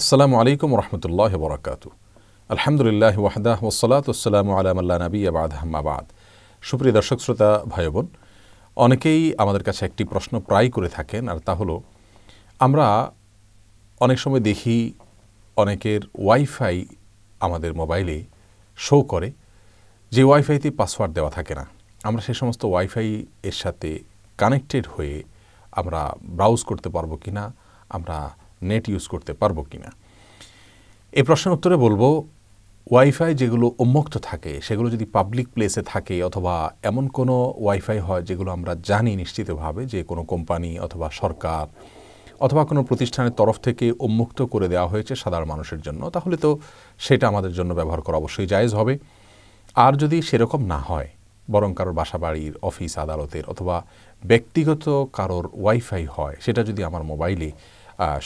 আসসালামু আলাইকুম রহমতুল্লাহ বরাকাতু আলহামদুলিল্লাহ ওয়াহদাহ ওসলাত আসসালামু আলামাল্লা নবী আবাদ হাম্মাবাদ সুপ্রিয় দর্শক, শ্রোতা ভাই বোন অনেকেই আমাদের কাছে একটি প্রশ্ন প্রায় করে থাকেন, আর তা হলো, আমরা অনেক সময় দেখি অনেকের ওয়াইফাই আমাদের মোবাইলে শো করে, যে ওয়াইফাইতে পাসওয়ার্ড দেওয়া থাকে না। আমরা সেই সমস্ত ওয়াইফাই এর সাথে কানেক্টেড হয়ে আমরা ব্রাউজ করতে পারব কি না আমরা নেট ইউজ করতে পারব কি না এই প্রশ্নের উত্তরে বলব ওয়াইফাই যেগুলো উন্মুক্ত থাকে, সেগুলো যদি পাবলিক প্লেসে থাকে অথবা এমন কোনো ওয়াইফাই হয় যেগুলো আমরা জানি নিশ্চিতভাবে যে কোনো কোম্পানি অথবা সরকার অথবা কোনো প্রতিষ্ঠানের তরফ থেকে উন্মুক্ত করে দেওয়া হয়েছে সাধারণ মানুষের জন্য, তাহলে তো সেটা আমাদের জন্য ব্যবহার করা অবশ্যই জায়েজ হবে। আর যদি সেরকম না হয়, বরং কারোর বাসা বাড়ির অফিস আদালতের অথবা ব্যক্তিগত কারোর ওয়াইফাই হয়, সেটা যদি আমার মোবাইলে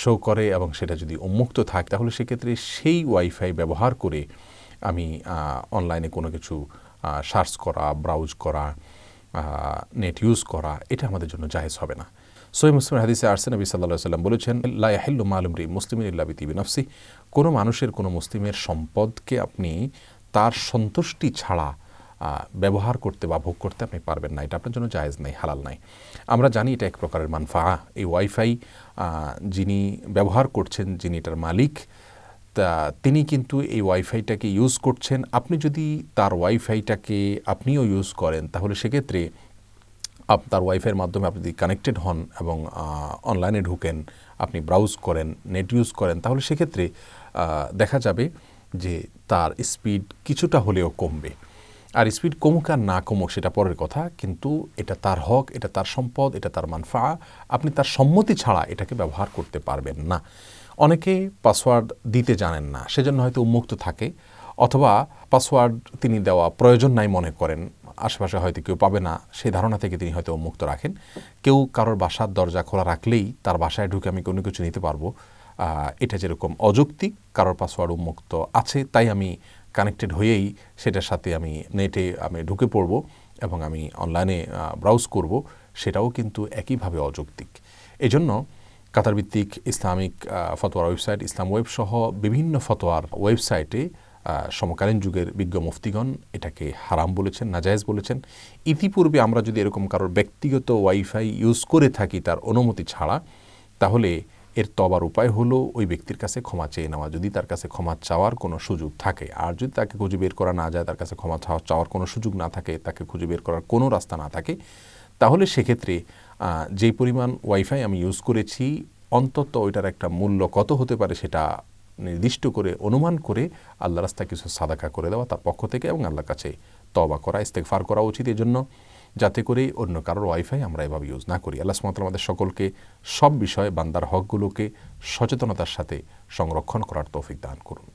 শো করে এবং সেটা যদি উন্মুক্ত থাকে, তাহলে সেক্ষেত্রে সেই ওয়াইফাই ব্যবহার করে আমি অনলাইনে কোনো কিছু সার্চ করা ব্রাউজ করা নেট ইউজ করা, এটা আমাদের জন্য জাহেজ হবে না। সই মুসলিম হাদিসে আরসে নবী সাল্লাহ সাল্লাম বলেছেন লাহিল্লু মালুমরি মুসলিমের ইল্লা বিতিবি নফসি কোনো মানুষের, কোনো মুসলিমের সম্পদকে আপনি তার সন্তুষ্টি ছাড়া ব্যবহার করতে বা ভোগ করতে আপনি পারবেন না। এটা আপনার জন্য জায়েজ নাই, হালাল নাই। আমরা জানি এটা এক প্রকারের মানফা। এই ওয়াইফাই যিনি ব্যবহার করছেন, যিনি এটার মালিক, তা তিনি কিন্তু এই ওয়াইফাইটাকে ইউজ করছেন। আপনি যদি তার ওয়াইফাইটাকে আপনিও ইউজ করেন, তাহলে সেক্ষেত্রে আপনার ওয়াইফাইয়ের মাধ্যমে আপনি যদি কানেক্টেড হন এবং অনলাইনে ঢুকেন, আপনি ব্রাউজ করেন নেট ইউজ করেন, তাহলে সেক্ষেত্রে দেখা যাবে যে তার স্পিড কিছুটা হলেও কমবে। আর স্পিড কমুক আর না কমুক, সেটা পরের কথা, কিন্তু এটা তার হক, এটা তার সম্পদ, এটা তার মানফা, আপনি তার সম্মতি ছাড়া এটাকে ব্যবহার করতে পারবেন না। অনেকে পাসওয়ার্ড দিতে জানেন না, সেজন্য হয়তো উন্মুক্ত থাকে, অথবা পাসওয়ার্ড তিনি দেওয়া প্রয়োজন নাই মনে করেন, আশেপাশে হয়তো কেউ পাবে না, সেই ধারণা থেকে তিনি হয়তো উন্মুক্ত রাখেন। কেউ কারোর বাসার দরজা খোলা রাখলেই তার বাসায় ঢুকে আমি কোনো কিছু নিতে পারব। এটা যেরকম অযৌক্তিক, কারোর পাসওয়ার্ড উন্মুক্ত আছে, তাই আমি কানেক্টেড হয়েই সেটার সাথে আমি নেটে আমি ঢুকে পড়ব এবং আমি অনলাইনে ব্রাউজ করব, সেটাও কিন্তু একইভাবে অযৌক্তিক। এজন্য কাতার ভিত্তিক ইসলামিক ফতোয়ার ওয়েবসাইট ইসলাম ওয়েব সহ বিভিন্ন ফতোয়ার ওয়েবসাইটে সমকালীন যুগের বিজ্ঞ মুফতিগণ এটাকে হারাম বলেছেন, নাজায়েজ বলেছেন। ইতিপূর্বে আমরা যদি এরকম কারোর ব্যক্তিগত ওয়াইফাই ইউজ করে থাকি তার অনুমতি ছাড়া, তাহলে এর তবার উপায় হলো ওই ব্যক্তির কাছে ক্ষমা চেয়ে নেওয়া। যদি তার কাছে ক্ষমা চাওয়ার কোনো সুযোগ থাকে, আর যদি তাকে খুঁজে বের করা না যায়, তার কাছে ক্ষমা চাওয়ার কোনো সুযোগ না থাকে, তাকে খুঁজে বের করার কোনো রাস্তা না থাকে, তাহলে সেক্ষেত্রে যেই পরিমাণ ওয়াইফাই আমি ইউজ করেছি, অন্তত ওইটার একটা মূল্য কত হতে পারে সেটা নির্দিষ্ট করে, অনুমান করে আল্লাহ রাস্তা কিছু সাদাকা করে দেওয়া তার পক্ষ থেকে এবং আল্লাহর কাছে তবা করা ইস্তেকফার করা উচিত। এজন্য যাতে করে অন্য কারোর ওয়াইফাই আমরা এভাবে ইউজ না করি। আল্লাহ সুমাত আমাদের সকলকে সব বিষয়ে বান্দার হকগুলোকে সচেতনতার সাথে সংরক্ষণ করার তৌফিক দান করুন।